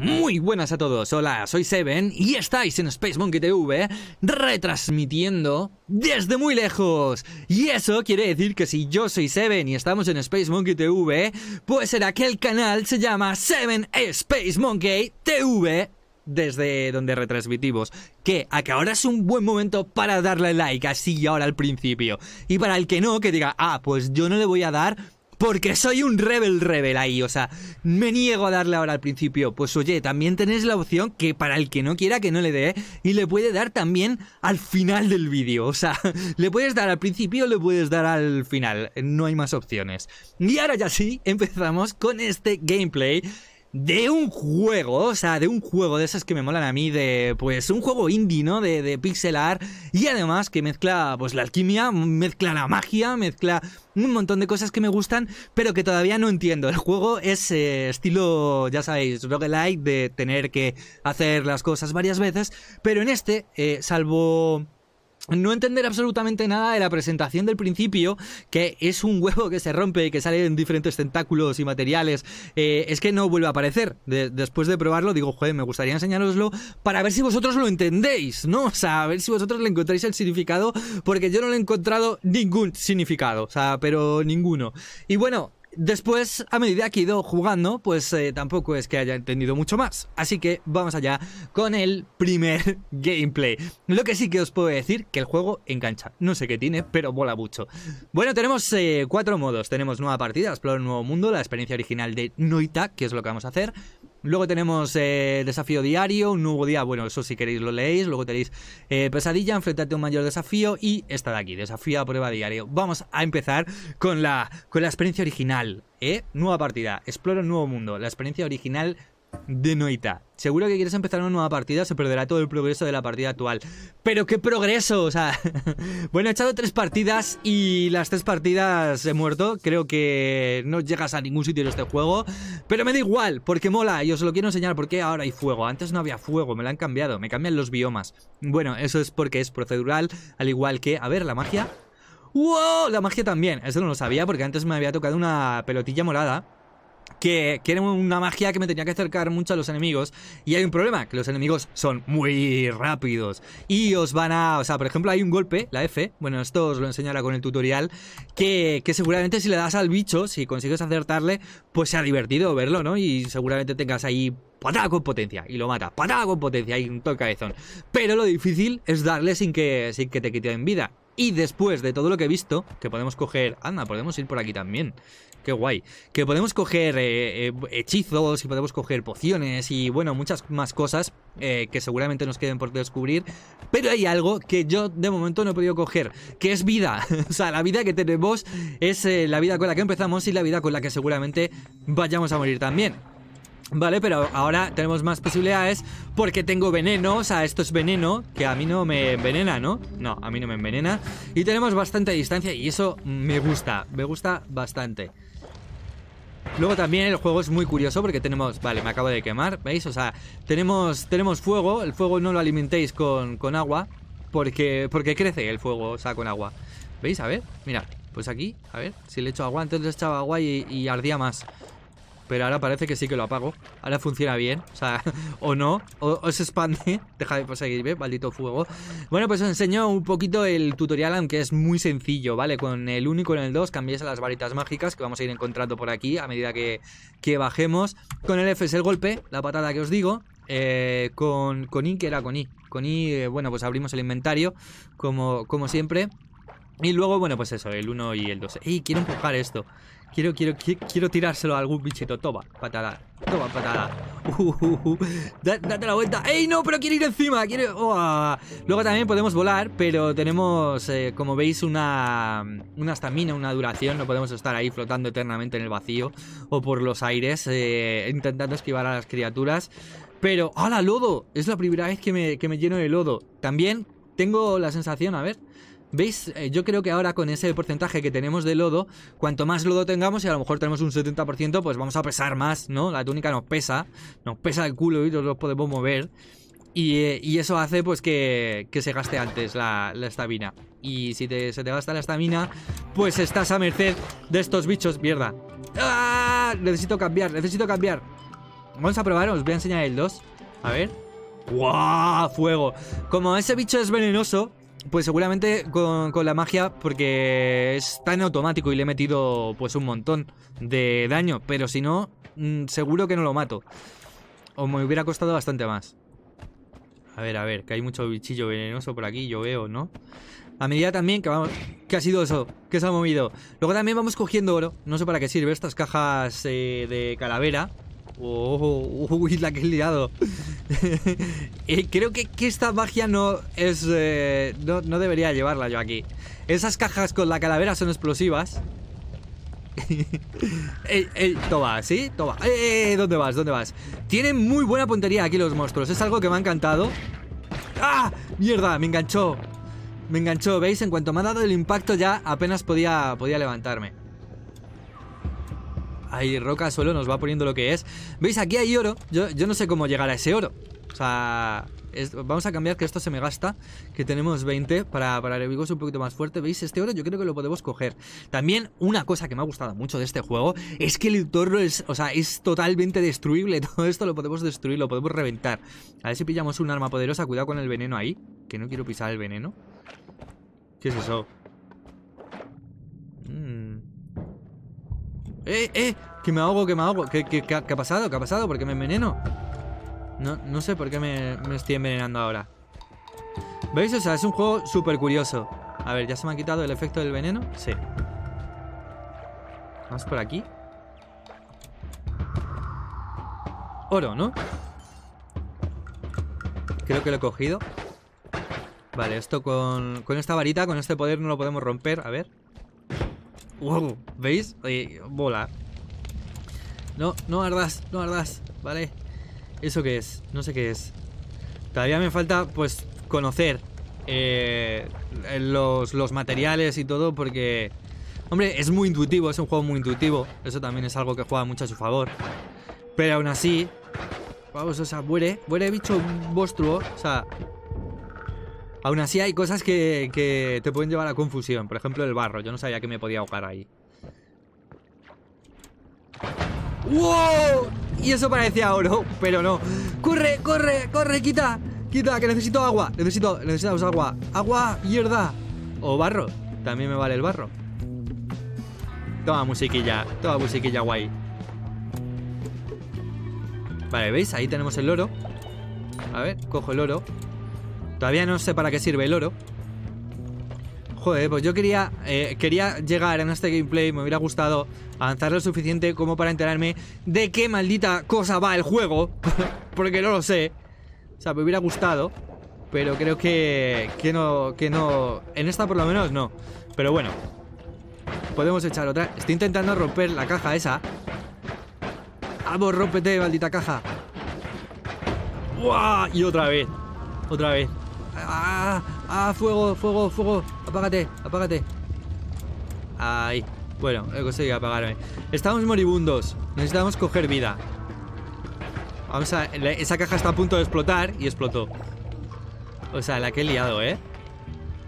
Muy buenas a todos, hola, soy Seven y estáis en Space Monkey TV retransmitiendo desde muy lejos. Y eso quiere decir que si yo soy Seven y estamos en Space Monkey TV, pues será que el canal se llama Seven Space Monkey TV desde donde retransmitimos. Que a que ahora es un buen momento para darle like así ahora al principio. Y para el que no, que diga, ah, pues yo no le voy a dar porque soy un rebel rebel ahí, o sea, me niego a darle ahora al principio. Pues oye, también tenéis la opción que para el que no quiera que no le dé, y le puede dar también al final del vídeo. O sea, le puedes dar al principio, le puedes dar al final. No hay más opciones. Y ahora ya sí, empezamos con este gameplay de un juego, o sea, de un juego de esas que me molan a mí, de pues un juego indie, ¿no? De, de pixel art y además que mezcla pues la alquimia, mezcla la magia, mezcla un montón de cosas que me gustan, pero que todavía no entiendo. El juego es eh, estilo, ya sabéis, roguelike, de tener que hacer las cosas varias veces, pero en este, eh, salvo no entender absolutamente nada de la presentación del principio, que es un huevo que se rompe y que sale en diferentes tentáculos y materiales, eh, es que no vuelve a aparecer. después de probarlo, digo, joder, me gustaría enseñaroslo para ver si vosotros lo entendéis, ¿no? O sea, a ver si vosotros le encontráis el significado, porque yo no le he encontrado ningún significado, o sea, pero ninguno. Y bueno, Después, a medida que he ido jugando, pues eh, tampoco es que haya entendido mucho más. Así que vamos allá con el primer gameplay. Lo que sí que os puedo decir, que el juego engancha. No sé qué tiene, pero mola mucho. Bueno, tenemos eh, cuatro modos. Tenemos nueva partida, explorar un nuevo mundo, la experiencia original de Noita, que es lo que vamos a hacer. Luego tenemos eh, desafío diario, un nuevo día, bueno, eso si queréis lo leéis. Luego tenéis eh, pesadilla, enfrentarte a un mayor desafío y esta de aquí, desafío a prueba diario. Vamos a empezar con la, con la experiencia original. ¿eh? Nueva partida, explora un nuevo mundo, la experiencia original de Noita. Seguro que quieres empezar una nueva partida, se perderá todo el progreso de la partida actual. ¡Pero qué progreso! O sea, bueno, he echado tres partidas y las tres partidas he muerto. Creo que no llegas a ningún sitio en este juego. Pero me da igual, porque mola y os lo quiero enseñar porque ahora hay fuego. Antes no había fuego, me lo han cambiado, me cambian los biomas. Bueno, eso es porque es procedural, al igual que... A ver, la magia... ¡Wow! La magia también. Eso no lo sabía porque antes me había tocado una pelotilla morada que, que, una magia que me tenía que acercar mucho a los enemigos. Y hay un problema, que los enemigos son muy rápidos. Y os van a... O sea, por ejemplo, hay un golpe, la F, bueno, esto os lo enseñará con el tutorial, que, que seguramente si le das al bicho, si consigues acertarle, pues sea divertido verlo, ¿no? Y seguramente tengas ahí patada con potencia y lo mata, patada con potencia y un toque cabezón. Pero lo difícil es darle sin que, sin que te quiten vida. Y después de todo lo que he visto, que podemos coger... Anda, podemos ir por aquí también. Qué guay. Que podemos coger eh, eh, hechizos y podemos coger pociones y bueno, muchas más cosas eh, que seguramente nos queden por descubrir. Pero hay algo que yo de momento no he podido coger, que es vida. o sea, la vida que tenemos es la vida con la que empezamos y la vida con la que seguramente vayamos a morir también. Vale, pero ahora tenemos más posibilidades porque tengo veneno, o sea, esto es veneno que a mí no me envenena, ¿no? No, a mí no me envenena. Y tenemos bastante distancia y eso me gusta, me gusta bastante. Luego también el juego es muy curioso porque tenemos... Vale, me acabo de quemar, ¿veis? O sea, tenemos, tenemos fuego, el fuego no lo alimentéis con, con agua porque, porque crece el fuego, o sea, con agua. ¿Veis? A ver, mira, pues aquí, a ver, si le echo agua, antes le echaba agua y ardía más. Pero ahora parece que sí que lo apago. Ahora funciona bien. O sea, o no. O, se expande. Deja de seguirme, maldito fuego. Bueno, pues os enseño un poquito el tutorial, aunque es muy sencillo, ¿vale? Con el 1 y con el 2 cambiáis a las varitas mágicas que vamos a ir encontrando por aquí a medida que, que bajemos. Con el F es el golpe, la patada que os digo. Eh, con, con I, que era con I. Con I, eh, bueno, pues abrimos el inventario, como, como siempre. Y luego, bueno, pues eso, el 1 y el 2. ¡Ey, quiero empujar esto! Quiero, quiero, quiero tirárselo a algún bichito. Toma, patada. Toma, patada. Uh, date la vuelta. ¡Ey, no! Pero quiero ir encima. Quiero... Oh. Luego también podemos volar, pero tenemos, eh, como veis, una una estamina, una duración. No podemos estar ahí flotando eternamente en el vacío o por los aires, eh, intentando esquivar a las criaturas. Pero, ¡hala, lodo! Es la primera vez que me, que me lleno de lodo. También tengo la sensación, a ver... ¿Veis? Eh, yo creo que ahora con ese porcentaje que tenemos de lodo, cuanto más lodo tengamos y a lo mejor tenemos un 70%, pues vamos a pesar más, ¿no? La túnica nos pesa, nos pesa el culo y no nos podemos mover. Y, eh, eso hace pues que, se gaste antes la, estamina. Y si se te gasta la estamina, pues estás a merced de estos bichos. Mierda. ¡Ah! Necesito cambiar, necesito cambiar. Vamos a probar, os voy a enseñar el 2. A ver. ¡Guau! Fuego. Como ese bicho es venenoso, pues seguramente con, con, la magia, porque es tan automático y le he metido pues un montón de daño. Pero si no, mm, seguro que no lo mato. O me hubiera costado bastante más. A ver, a ver, que hay mucho bichillo venenoso por aquí, yo veo, ¿no? A medida también que vamos... ¿Qué ha sido eso? ¿Qué se ha movido? Luego también vamos cogiendo oro. No sé para qué sirve estas cajas eh, de calavera. Oh, uy, la que he liado. eh, creo que, esta magia no es... Eh, no, debería llevarla yo aquí. Esas cajas con la calavera son explosivas. ey, ey, toma, ¿sí? Toma. Eh, ¿Dónde vas? ¿Dónde vas? Tienen muy buena puntería aquí los monstruos. Es algo que me ha encantado. ¡Ah! ¡Mierda! Me enganchó. Me enganchó, ¿veis? En cuanto me ha dado el impacto ya apenas podía, podía levantarme. Ahí, roca suelo nos va poniendo lo que es. ¿Veis? Aquí hay oro. Yo, yo no sé cómo llegar a ese oro. O sea, vamos a cambiar que esto se me gasta. Que tenemos 20 para, para enemigos un poquito más fuerte. ¿Veis? Este oro yo creo que lo podemos coger. También una cosa que me ha gustado mucho de este juego es que el torno es, o sea, es totalmente destruible. Todo esto lo podemos destruir, lo podemos reventar. A ver si pillamos un arma poderosa. Cuidado con el veneno ahí. Que no quiero pisar el veneno. ¿Qué es eso? ¡Eh, eh! Que me ahogo, que me ahogo. ¿Qué, ha pasado? ¿Qué ha pasado? ¿Por qué me enveneno? No, no sé por qué me, me, estoy envenenando ahora. ¿Veis? O sea, es un juego súper curioso. A ver, ¿ya se me ha quitado el efecto del veneno? Sí. Vamos por aquí. Oro, ¿no? Creo que lo he cogido. Vale, esto con, con esta varita, con este poder no lo podemos romper. A ver. Wow, ¿veis? Bola. No, no ardas, no ardas. Vale. ¿Eso qué es? No sé qué es. Todavía me falta, pues, conocer eh, los, los materiales y todo porque... Hombre, es muy intuitivo, es un juego muy intuitivo. Eso también es algo que juega mucho a su favor. Pero aún así... Vamos, o sea, muere, muere bicho monstruo. O sea... Aún así hay cosas que, te pueden llevar a confusión. Por ejemplo, el barro. Yo no sabía que me podía ahogar ahí. ¡Wow! Y eso parecía oro, pero no. ¡Corre, corre, corre! ¡Quita! ¡Quita! Que necesito agua. Necesito, necesitamos agua. ¡Agua! ¡Mierda! O barro. También me vale el barro. Toma musiquilla. Toma musiquilla guay. Vale, ¿veis? Ahí tenemos el oro. A ver, cojo el oro. Todavía no sé para qué sirve el oro. Joder, pues yo quería, eh, quería llegar en este gameplay, me hubiera gustado avanzar lo suficiente como para enterarme de qué maldita cosa va el juego, porque no lo sé. O sea, me hubiera gustado, pero creo que, que no, que no, en esta por lo menos no. Pero bueno, podemos echar otra. Estoy intentando romper la caja esa. Vamos, rómpete, maldita caja. ¡Buah! Y otra vez, otra vez. ¡Ah! ¡Ah! ¡Fuego! ¡Fuego! ¡Fuego! ¡Apágate! ¡Apágate! Ahí. Bueno, he conseguido apagarme. Estamos moribundos. Necesitamos coger vida. Vamos a... Esa caja está a punto de explotar y explotó. O sea, la que he liado, ¿eh?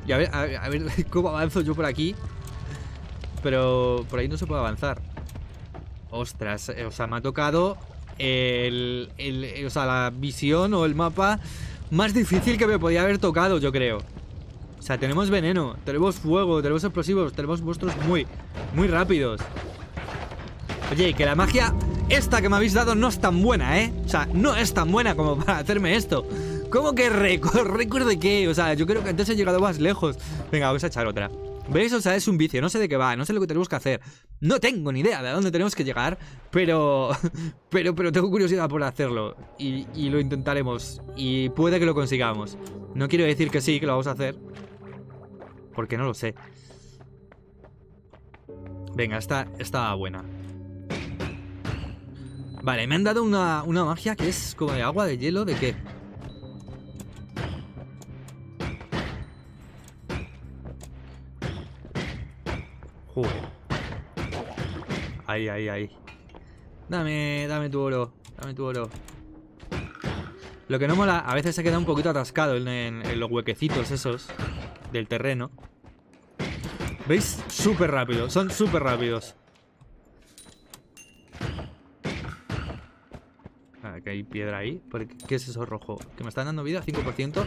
Y a ver, a ver, cómo avanzo yo por aquí. Pero por ahí no se puede avanzar. Ostras, eh, o sea, me ha tocado el, o sea, la visión o el mapa más difícil que me podía haber tocado, yo creo. O sea, tenemos veneno, tenemos fuego, tenemos explosivos, tenemos monstruos muy, muy rápidos. Oye, que la magia esta que me habéis dado no es tan buena, ¿eh? O sea, no es tan buena como para hacerme esto. ¿Cómo que récord? ¿Récord de qué? O sea, yo creo que antes he llegado más lejos. Venga, vamos a echar otra. ¿Veis? O sea, es un vicio. No sé de qué va, no sé lo que tenemos que hacer. No tengo ni idea de a dónde tenemos que llegar, pero. Pero, pero tengo curiosidad por hacerlo. Y, lo intentaremos. Y puede que lo consigamos. No quiero decir que sí, que lo vamos a hacer. Porque no lo sé. Venga, esta buena. Vale, me han dado una, una magia que es como de agua, de hielo, ¿de qué? Joder. Ahí, ahí, ahí. Dame, dame tu oro. Dame tu oro. Lo que no mola, a veces se queda un poquito atascado en, los huequecitos esos del terreno. ¿Veis? Súper rápido, son súper rápidos. que hay piedra ahí. ¿Qué es eso rojo? ¿Que me están dando vida? ¿5%?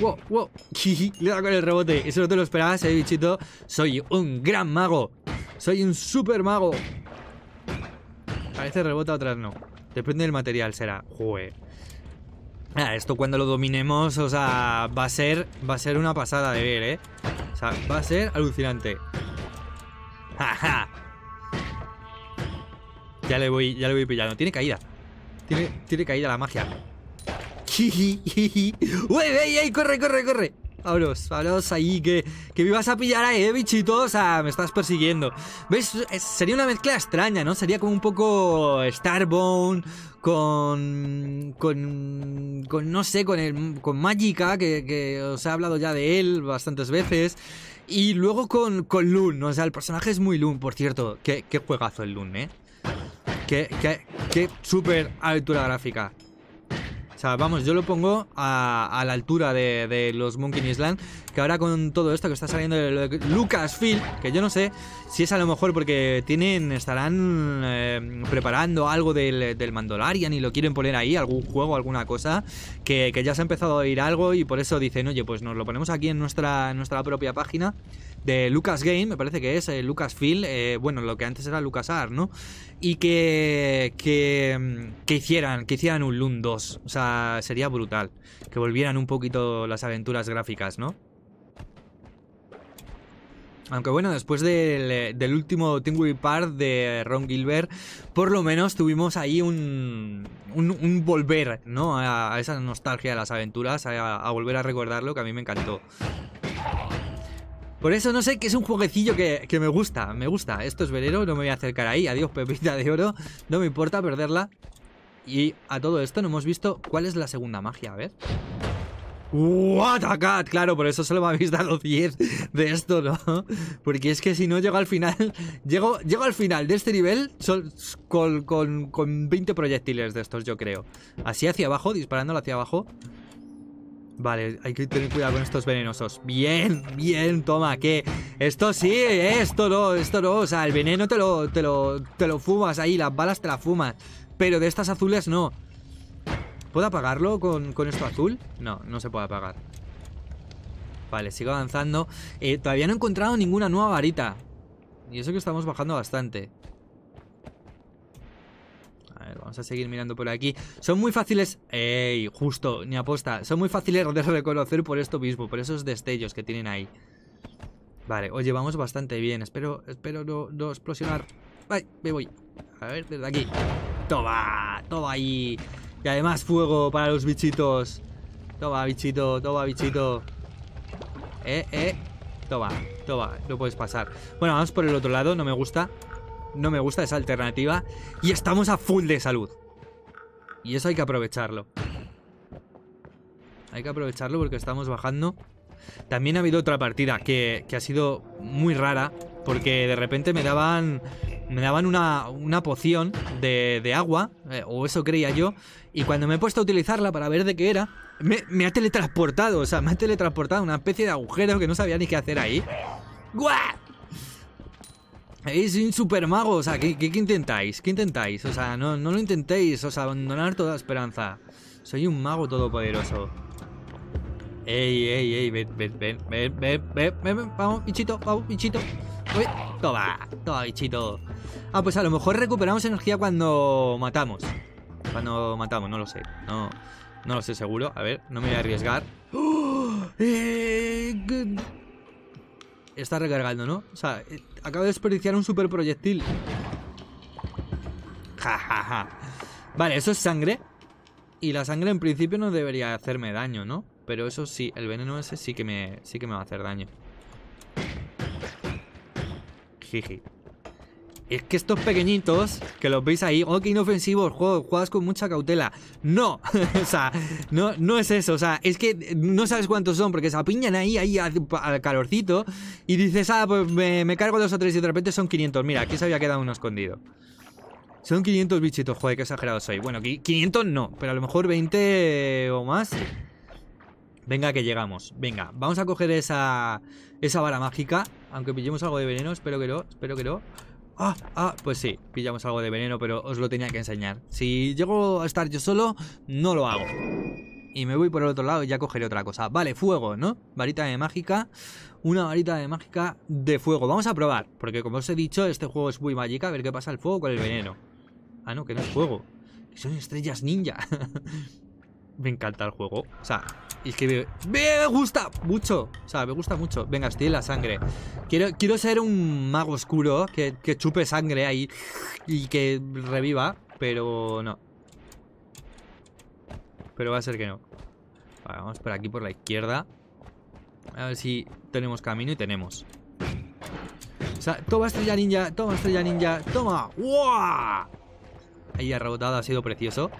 ¡Wow! ¡Wow! Le da con el rebote. Eso no te lo esperabas, eh, bichito. Soy un gran mago. Soy un super mago. A veces rebota, otras no. Depende del material, será. Jue. Ah, esto cuando lo dominemos, o sea, va a ser. Va a ser una pasada de ver, eh. O sea, va a ser alucinante. ¡Ja, Ya le voy, ya le voy pillando. Tiene caída. Tiene, tiene caída la magia. ¡Uy, ey, ey! ¡Corre, corre, corre! Vámonos, vámonos ahí, que, que me vas a pillar ahí, eh, bichito. O sea, me estás persiguiendo. ¿Ves? Sería una mezcla extraña, ¿no? Sería como un poco Starbone con. con. con. no sé, con el. con Magica, que, os he hablado ya de él bastantes veces. Y luego con, con Loon, o sea, el personaje es muy Loon, por cierto. Qué, qué juegazo el Loon, ¿eh? Qué, qué, qué super altura gráfica vamos, yo lo pongo a, la altura de, los Monkey Island. Que ahora con todo esto que está saliendo de Lucasfilm, que yo no sé si es a lo mejor porque tienen, estarán eh, preparando algo del, del, Mandalorian y lo quieren poner ahí, algún juego, alguna cosa, que, ya se ha empezado a oír algo y por eso dicen, oye, pues nos lo ponemos aquí en nuestra, nuestra propia página de Lucas Game, me parece que es eh, Lucasfilm, eh, bueno, lo que antes era LucasArts, ¿no? Y que, que, que, hicieran, que hicieran un Loon 2, o sea, sería brutal, que volvieran un poquito las aventuras gráficas, ¿no? Aunque bueno, después del, del último Tingui Park de Ron Gilbert, por lo menos tuvimos ahí un, volver, ¿no? A, esa nostalgia de las aventuras, a, volver a recordarlo, que a mí me encantó. Por eso no sé, que es un jueguecillo que, me gusta, me gusta. Esto es velero, no me voy a acercar ahí. Adiós, pepita de oro. No me importa perderla. Y a todo esto no hemos visto cuál es la segunda magia, a ver. What a cat, claro, por eso solo me habéis dado 10 de esto, ¿no? Porque es que si no llego al final, llego, llego al final de este nivel con, con, con 20 proyectiles de estos, yo creo. Así hacia abajo, disparándolo hacia abajo. Vale, hay que tener cuidado con estos venenosos. Bien, bien, toma, que esto sí, esto no, esto no. O sea, el veneno te lo, te lo, te lo fumas ahí, las balas te las fumas. Pero de estas azules no. ¿Puedo apagarlo con, con esto azul? No, no se puede apagar. Vale, sigo avanzando. Eh, todavía no he encontrado ninguna nueva varita. Y eso que estamos bajando bastante. A ver, vamos a seguir mirando por aquí. Son muy fáciles... ¡Ey! Justo, ni aposta. Son muy fáciles de reconocer por esto mismo, por esos destellos que tienen ahí. Vale, oye, vamos bastante bien. Espero, espero no, explosionar. ¡Ay! Me voy. A ver, desde aquí. ¡Toma! ¡Toma ahí! Y además fuego para los bichitos. Toma, bichito, toma, bichito. Eh, eh. Toma, toma, no puedes pasar. Bueno, vamos por el otro lado, no me gusta. No me gusta esa alternativa. Y estamos a full de salud. Y eso hay que aprovecharlo. Hay que aprovecharlo porque estamos bajando. También ha habido otra partida que, ha sido muy rara. Porque de repente me daban. Me daban una, una poción de, agua. Eh, o eso creía yo. Y cuando me he puesto a utilizarla para ver de qué era. Me, me ha teletransportado. O sea, me ha teletransportado una especie de agujero que no sabía ni qué hacer ahí. ¡Guau! Es un super mago, o sea, ¿qué, intentáis? ¿Qué intentáis? O sea, no, no lo intentéis, o sea, abandonar toda esperanza. Soy un mago todopoderoso. Ey, ey, ey, ven, ven, ven, ven, ven, ven, ven, vamos, bichito, vamos, bichito. Uy, toma, toma, bichito. Ah, pues a lo mejor recuperamos energía cuando matamos. Cuando matamos, no lo sé. No, no lo sé seguro. A ver, no me voy a arriesgar. ¡Oh! Eh, está recargando, ¿no? O sea, eh, acaba de desperdiciar un super proyectil. Ja. Vale, eso es sangre. Y la sangre en principio no debería hacerme daño, ¿no? Pero eso sí, el veneno ese sí que me, sí que me va a hacer daño. Jiji. Es que estos pequeñitos, que los veis ahí, oh, qué inofensivos, juegas con mucha cautela. No, o sea, no, no es eso, o sea, es que no sabes cuántos son, porque se apiñan ahí, ahí al calorcito, y dices, ah, pues me, cargo dos o tres y de repente son 500. Mira, aquí se había quedado uno escondido. Son 500 bichitos, joder, qué exagerado soy. Bueno, 500 no, pero a lo mejor 20 o más. Venga, que llegamos. Venga, vamos a coger esa, esa vara mágica. Aunque pillemos algo de veneno, espero que no, espero que no. Ah, ah, pues sí, pillamos algo de veneno, pero os lo tenía que enseñar. Si llego a estar yo solo, no lo hago. Y me voy por el otro lado y ya cogeré otra cosa. Vale, fuego, ¿no? Varita de mágica. Una varita de mágica de fuego. Vamos a probar, porque como os he dicho, este juego es muy mágica. A ver qué pasa el fuego con el veneno. Ah, no, que no es fuego. Que son estrellas ninja. me encanta el juego. O sea, es que me, gusta mucho. O sea, me gusta mucho. Venga, estoy en la sangre. Quiero, quiero ser un mago oscuro que, que chupe sangre ahí y que reviva, pero no. Pero va a ser que no. vamos por aquí, por la izquierda. A ver si tenemos camino y tenemos. O sea, toma estrella ninja, toma estrella ninja, toma. ¡Wow! Ahí ha rebotado, ha sido precioso.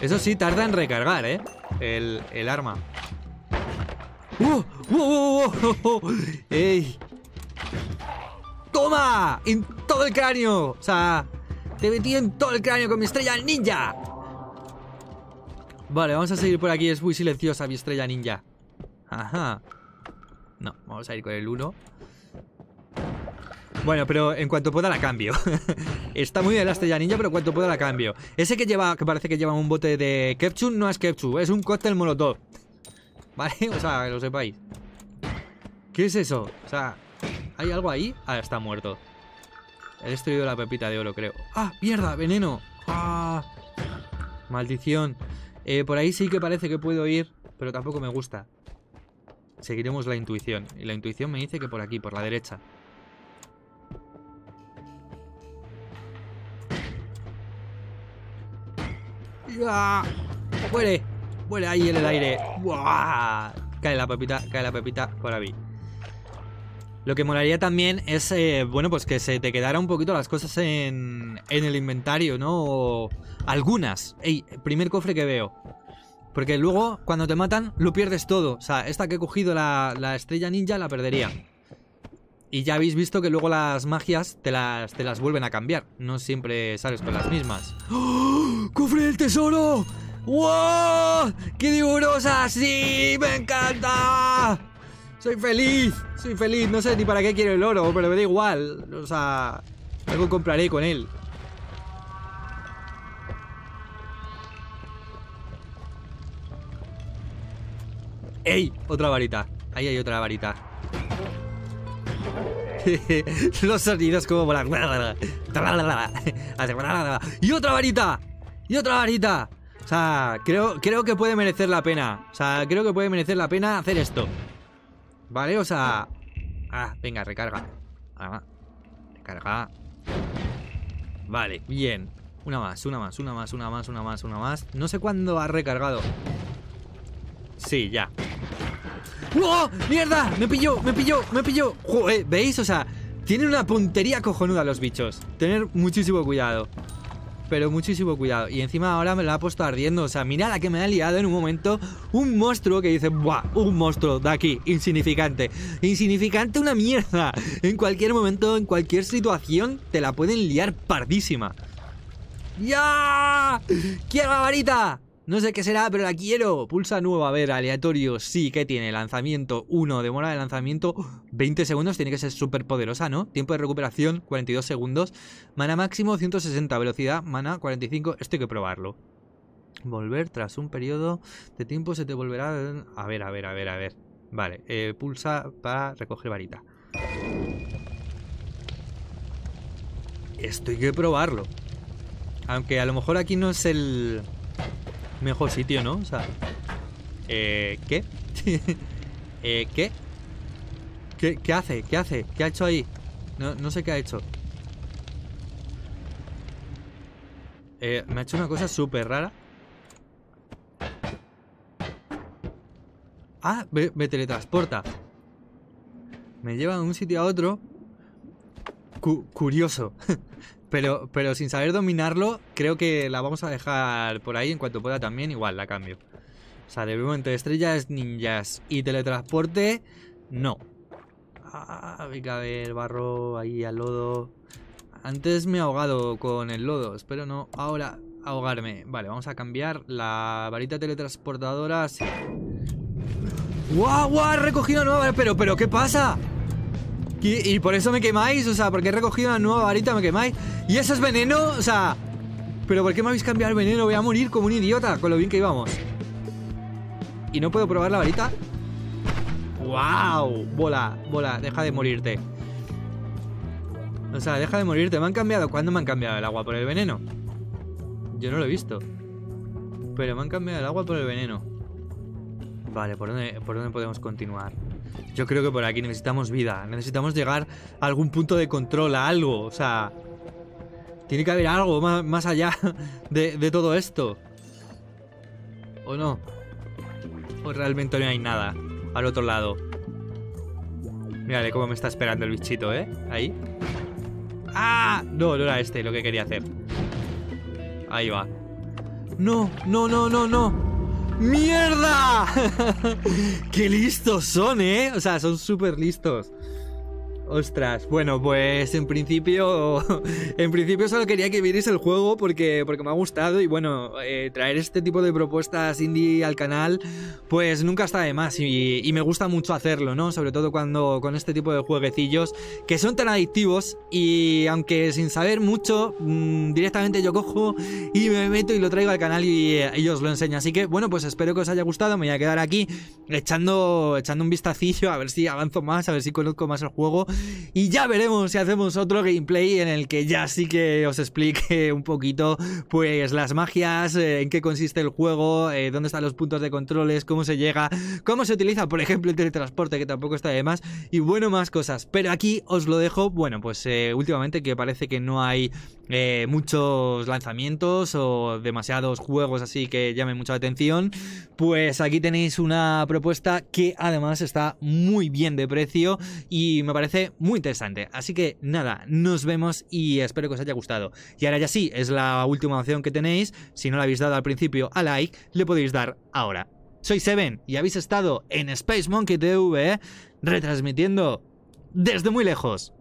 Eso sí, tarda en recargar, ¿eh? El, el arma. ¡Uh! ¡Uh! ¡Uh! ¡Ey! ¡Toma! ¡En todo el cráneo! O sea, te metí en todo el cráneo con mi estrella ninja. Vale, vamos a seguir por aquí. Es muy silenciosa mi estrella ninja. Ajá. No, vamos a ir con el 1. Bueno, pero en cuanto pueda la cambio. Está muy bien la estrella ninja, pero en cuanto pueda la cambio. Ese que lleva, que parece que lleva un bote de ketchup, no es ketchup, es un cóctel molotov. ¿Vale? O sea, que lo sepáis. ¿Qué es eso? O sea, ¿hay algo ahí? Ah, está muerto. He destruido la pepita de oro, creo. ¡Ah! ¡Mierda! ¡Veneno! ¡Ah! Maldición. Eh, por ahí sí que parece que puedo ir, pero tampoco me gusta. Seguiremos la intuición. Y la intuición me dice que por aquí, por la derecha. ¡Muere! ¡Muere ahí en el aire! ¡Buah! Cae la pepita, cae la pepita por ahí. Lo que molaría también es, eh, bueno, pues que se te quedara un poquito las cosas en, en el inventario, ¿no? algunas. Ey, primer cofre que veo. Porque luego, cuando te matan, lo pierdes todo. O sea, esta que he cogido, la, la estrella ninja, la perdería. Y ya habéis visto que luego las magias te las, te las vuelven a cambiar. No siempre sales con las mismas. ¡Oh! ¡Cofre del tesoro! ¡Wow! ¡Qué diburosa! ¡Sí! ¡Me encanta! Soy feliz, soy feliz. No sé ni para qué quiero el oro, pero me da igual. O sea, algo compraré con él. ¡Ey! Otra varita. Ahí hay otra varita. Los sonidos como volar. ¡Y otra varita! ¡Y otra varita! O sea, creo, creo que puede merecer la pena. O sea, creo que puede merecer la pena hacer esto. ¿Vale? O sea... Ah, venga, recarga. Ah, recarga. Vale, bien. Una más, una más, una más, una más, una más, una más. No sé cuándo ha recargado. Sí, ya. ¡Oh! ¡Mierda! ¡Me pilló! ¡Me pilló! ¡Me pilló! Joder, ¿veis? O sea, tienen una puntería cojonuda los bichos. Tener muchísimo cuidado. Pero muchísimo cuidado. Y encima ahora me la ha puesto ardiendo. O sea, mira la que me ha liado en un momento. Un monstruo que dice, ¡buah! Un monstruo de aquí, insignificante. Insignificante una mierda. En cualquier momento, en cualquier situación, te la pueden liar pardísima. ¡Ya! ¡Quiero la varita! No sé qué será, pero la quiero. Pulsa nuevo, a ver, aleatorio. Sí, ¿qué tiene? Lanzamiento 1, demora de lanzamiento 20 segundos. Tiene que ser súper poderosa, ¿no? Tiempo de recuperación 42 segundos. Mana máximo 160, velocidad, mana 45. Esto hay que probarlo. Volver tras un periodo de tiempo se te volverá... A ver, a ver, a ver, a ver. Vale, eh, pulsa para recoger varita. Esto hay que probarlo. Aunque a lo mejor aquí no es el mejor sitio, ¿no? O sea, eh, ¿qué? eh, ¿qué? ¿qué? ¿Qué hace? ¿Qué hace? ¿Qué ha hecho ahí? No, no sé qué ha hecho. Eh, me ha hecho una cosa súper rara. Ah, me, teletransporta. Me lleva de un sitio a otro. curioso. Pero, pero sin saber dominarlo, creo que la vamos a dejar por ahí en cuanto pueda también. Igual, la cambio. O sea, de momento estrellas, ninjas y teletransporte, no. Ah, venga, a ver, barro ahí al lodo. Antes me he ahogado con el lodo, espero no ahora ahogarme. Vale, vamos a cambiar la varita teletransportadora. Sí. ¡Guau, guau! Recogido nueva, pero, pero, ¿qué pasa? Y, por eso me quemáis, o sea, porque he recogido una nueva varita, me quemáis. Y eso es veneno, o sea... ¿Pero por qué me habéis cambiado el veneno? Voy a morir como un idiota con lo bien que íbamos. ¿Y no puedo probar la varita? ¡Wow! Bola, bola, deja de morirte. O sea, deja de morirte. ¿Me han cambiado? ¿Cuándo me han cambiado el agua por el veneno? Yo no lo he visto. Pero me han cambiado el agua por el veneno. Vale, ¿por dónde, ¿por dónde podemos continuar? Yo creo que por aquí necesitamos vida. Necesitamos llegar a algún punto de control, a algo. O sea, tiene que haber algo más, allá de, de, todo esto. ¿O no? ¿O realmente no hay nada al otro lado? Mírale cómo me está esperando el bichito, ¿eh? Ahí. ¡Ah! No, no era este lo que quería hacer. Ahí va. No, no, no, no, no. ¡Mierda! ¡Qué listos son, eh! O sea, son súper listos. Ostras, bueno, pues en principio, en principio solo quería que vierais el juego porque, porque me ha gustado y bueno, eh, traer este tipo de propuestas indie al canal, pues nunca está de más y, me gusta mucho hacerlo, ¿no? Sobre todo cuando con este tipo de jueguecillos que son tan adictivos y aunque sin saber mucho, mm, directamente yo cojo y me meto y lo traigo al canal y, y, os lo enseño. Así que bueno, pues espero que os haya gustado, me voy a quedar aquí echando, echando un vistacillo a ver si avanzo más, a ver si conozco más el juego y ya veremos si hacemos otro gameplay en el que ya sí que os explique un poquito, pues las magias, eh, en qué consiste el juego, eh, dónde están los puntos de controles, cómo se llega, cómo se utiliza, por ejemplo, el teletransporte, que tampoco está de más, y bueno, más cosas. Pero aquí os lo dejo, bueno, pues eh, últimamente que parece que no hay muchos lanzamientos o demasiados juegos así que llamen mucha atención, pues aquí tenéis una propuesta que además está muy bien de precio y me parece muy interesante. Así que nada, nos vemos y espero que os haya gustado. Y ahora ya sí, es la última opción que tenéis. Si no la habéis dado al principio a like, le podéis dar ahora. Soy Seven y habéis estado en Space Monkey TV retransmitiendo desde muy lejos.